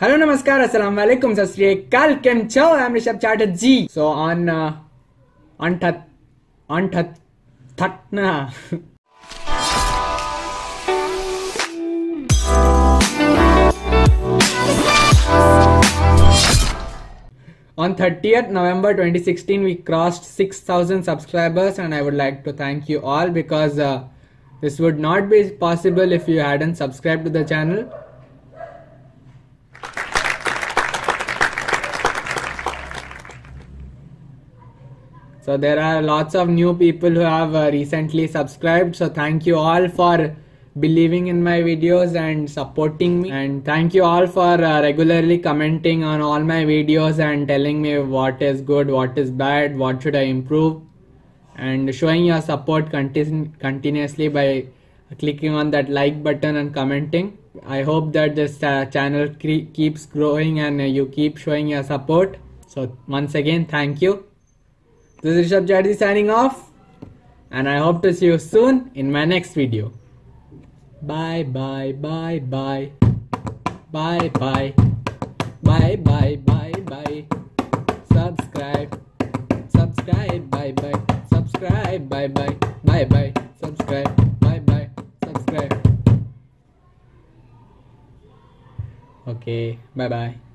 Hello, namaskar, assalamu alaikum, sat sri akal, kem cho, I'm Rishabh Chatterjee. So on, uh, on tat, on tat, thatna. On 30th November 2016, we crossed 6,000 subscribers, and I would like to thank you all because uh, this would not be possible if you hadn't subscribed to the channel. So there are lots of new people who have uh, recently subscribed. So thank you all for believing in my videos and supporting me. And thank you all for uh, regularly commenting on all my videos and telling me what is good, what is bad, what should I improve, and showing your support continu- continuously by clicking on that like button and commenting. I hope that this uh, channel keeps growing and you keep showing your support. So once again, thank you. This is Rishabh Chatterjee signing off and I hope to see you soon in my next video. Bye bye bye bye. Bye bye. Bye bye bye bye. Subscribe. Subscribe bye bye. Subscribe bye bye. Bye bye. Subscribe. Bye bye. Subscribe. Okay. Bye bye.